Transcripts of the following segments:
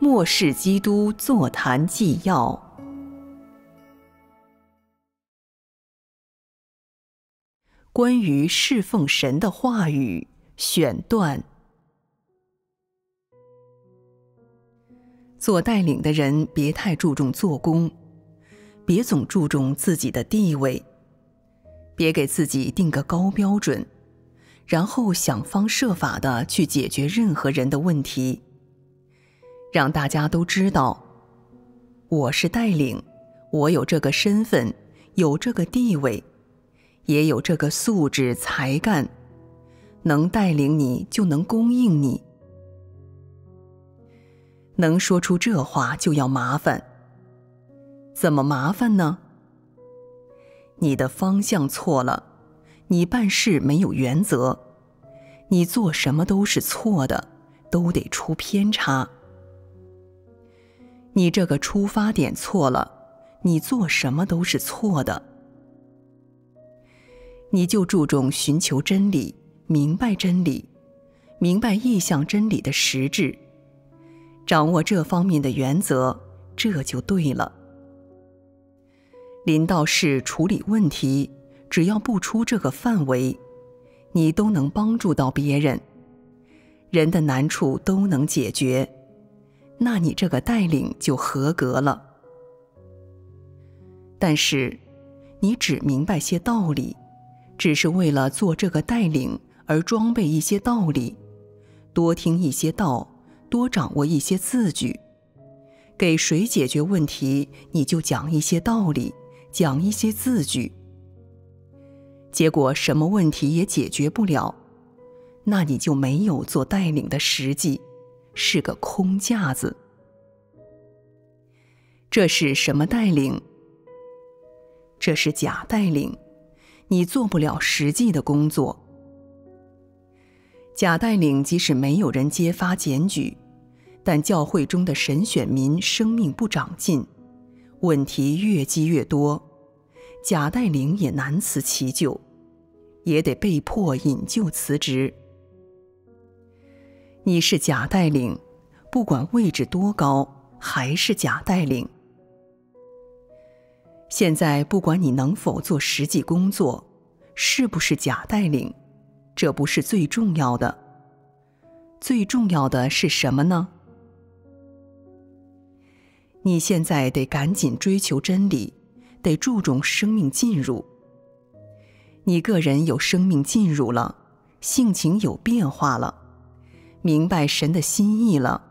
末世基督座谈纪要，关于侍奉神的话语选段。做带领的人别太注重做工，别总注重自己的地位，别给自己定个高标准，然后想方设法的去解决任何人的问题。让大家都知道，我是带领，我有这个身份，有这个地位，也有这个素质才干，能带领你就能供应你。能说出这话就要麻烦，怎么麻烦呢？你的方向错了，你办事没有原则，你做什么都是错的，都得出偏差。你这个出发点错了，你做什么都是错的。你就注重寻求真理，明白真理，明白意向真理的实质，掌握这方面的原则，这就对了。临到事处理问题，只要不出这个范围，你都能帮助到别人，人的难处都能解决。那你这个带领就合格了。但是，你只明白些道理，只是为了做这个带领而装备一些道理，多听一些道，多掌握一些字句。给谁解决问题，你就讲一些道理，讲一些字句。结果什么问题也解决不了，那你就没有做带领的实际。是个空架子。这是什么带领？这是假带领，你做不了实际的工作。假带领即使没有人揭发检举，但教会中的神选民生命不长进，问题越积越多，假带领也难辞其咎，也得被迫引咎辞职。你是假带领，不管位置多高，还是假带领。现在不管你能否做实际工作，是不是假带领，这不是最重要的。最重要的是什么呢？你现在得赶紧追求真理，得注重生命进入。你个人有生命进入了，性情有变化了。明白神的心意了，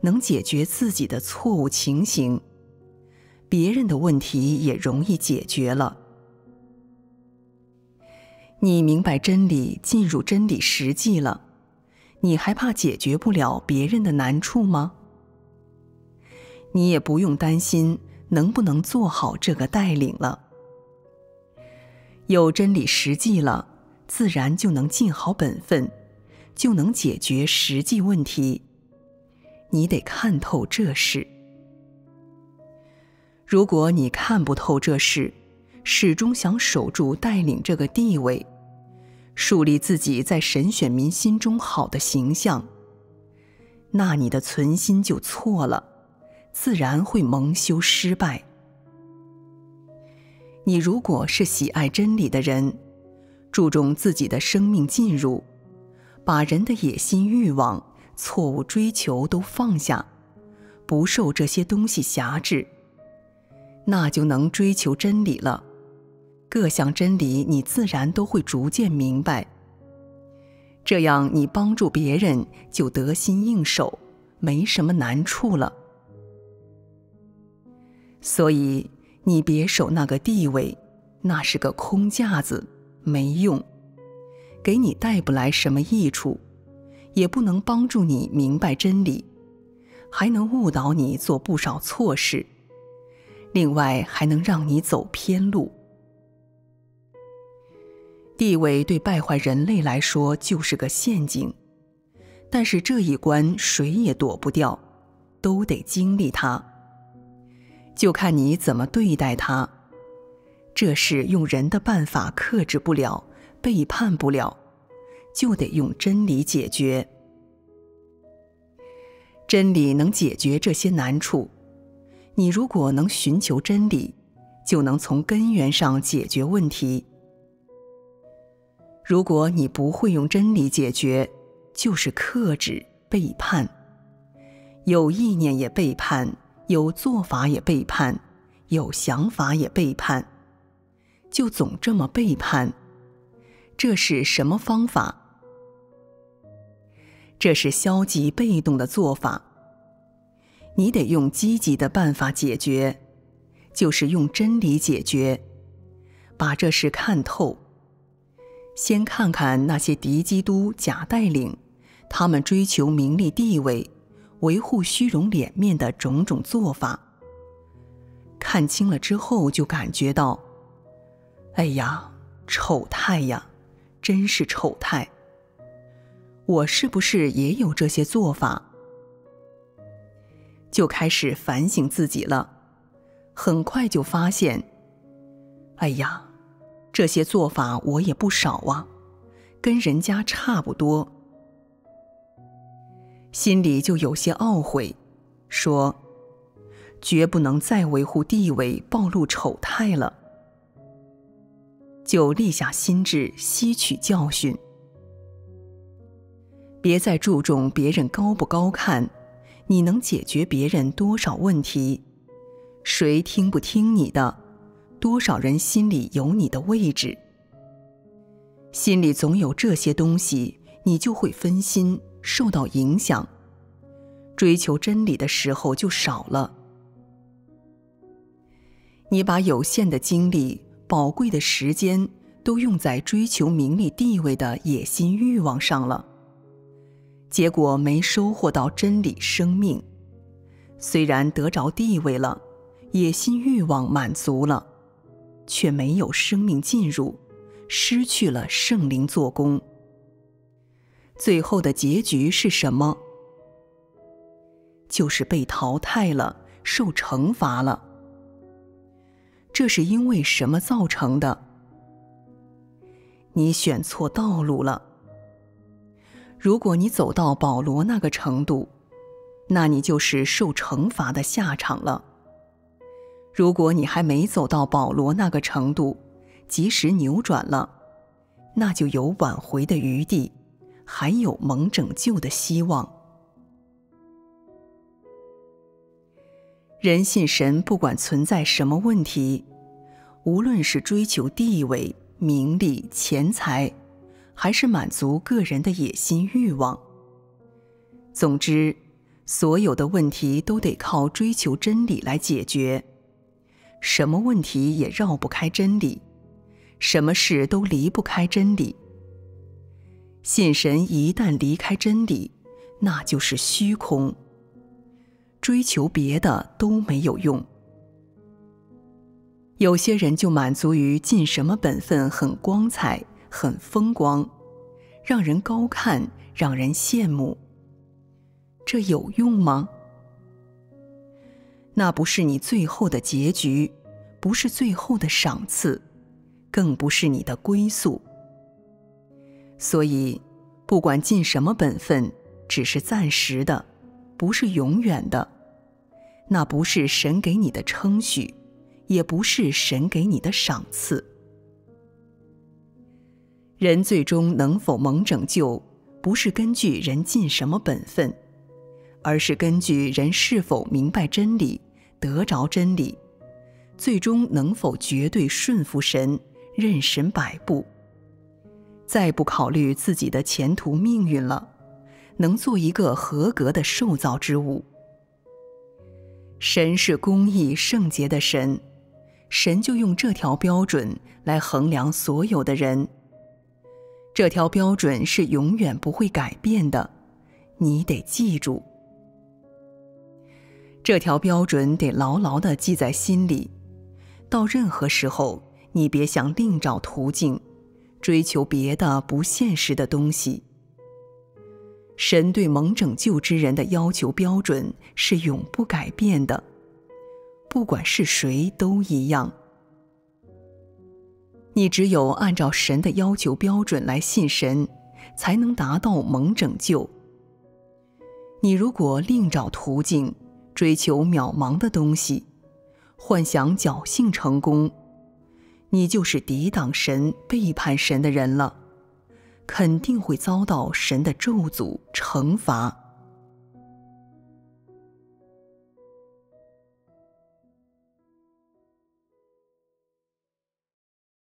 能解决自己的错误情形，别人的问题也容易解决了。你明白真理，进入真理实际了，你还怕解决不了别人的难处吗？你也不用担心能不能做好这个带领了。有真理实际了，自然就能尽好本分。就能解决实际问题。你得看透这事。如果你看不透这事，始终想守住带领这个地位，树立自己在神选民心中好的形象，那你的存心就错了，自然会蒙羞失败。你如果是喜爱真理的人，注重自己的生命进入。把人的野心、欲望、错误追求都放下，不受这些东西辖制，那就能追求真理了。各项真理，你自然都会逐渐明白。这样，你帮助别人就得心应手，没什么难处了。所以，你别守那个地位，那是个空架子，没用。给你带不来什么益处，也不能帮助你明白真理，还能误导你做不少错事，另外还能让你走偏路。地位对败坏人类来说就是个陷阱，但是这一关谁也躲不掉，都得经历它。就看你怎么对待它，这是用人的办法克制不了。背叛不了，就得用真理解决。真理能解决这些难处。你如果能寻求真理，就能从根源上解决问题。如果你不会用真理解决，就是克制、背叛，有意念也背叛，有做法也背叛，有想法也背叛，就总这么背叛。这是什么方法？这是消极被动的做法。你得用积极的办法解决，就是用真理解决，把这事看透。先看看那些敌基督假带领，他们追求名利地位、维护虚荣脸面的种种做法。看清了之后，就感觉到，哎呀，丑态呀，真是丑态。我是不是也有这些做法？就开始反省自己了，很快就发现，哎呀，这些做法我也不少啊，跟人家差不多，心里就有些懊悔，说，绝不能再维护地位、暴露丑态了，就立下心志，吸取教训，别再注重别人高不高看。你能解决别人多少问题？谁听不听你的？多少人心里有你的位置？心里总有这些东西，你就会分心，受到影响，追求真理的时候就少了。你把有限的精力、宝贵的时间都用在追求名利地位的野心欲望上了。结果没收获到真理生命，虽然得着地位了，野心欲望满足了，却没有生命进入，失去了圣灵做工。最后的结局是什么？就是被淘汰了，受惩罚了。这是因为什么造成的？你选错道路了。如果你走到保罗那个程度，那你就是受惩罚的下场了。如果你还没走到保罗那个程度，及时扭转了，那就有挽回的余地，还有蒙拯救的希望。人信神，不管存在什么问题，无论是追求地位、名利、钱财。还是满足个人的野心欲望。总之，所有的问题都得靠追求真理来解决。什么问题也绕不开真理，什么事都离不开真理。信神一旦离开真理，那就是虚空。追求别的都没有用。有些人就满足于尽什么本分，很光彩。很风光，让人高看，让人羡慕。这有用吗？那不是你最后的结局，不是最后的赏赐，更不是你的归宿。所以，不管尽什么本分，只是暂时的，不是永远的。那不是神给你的称许，也不是神给你的赏赐。人最终能否蒙拯救，不是根据人尽什么本分，而是根据人是否明白真理，得着真理，最终能否绝对顺服神，任神摆布，再不考虑自己的前途命运了，能做一个合格的受造之物。神是公义圣洁的神，神就用这条标准来衡量所有的人。这条标准是永远不会改变的，你得记住。这条标准得牢牢的记在心里，到任何时候，你别想另找途径，追求别的不现实的东西。神对蒙拯救之人的要求标准是永不改变的，不管是谁都一样。你只有按照神的要求标准来信神，才能达到蒙拯救。你如果另找途径追求渺茫的东西，幻想侥幸成功，你就是抵挡神、背叛神的人了。肯定会遭到神的咒诅惩罚。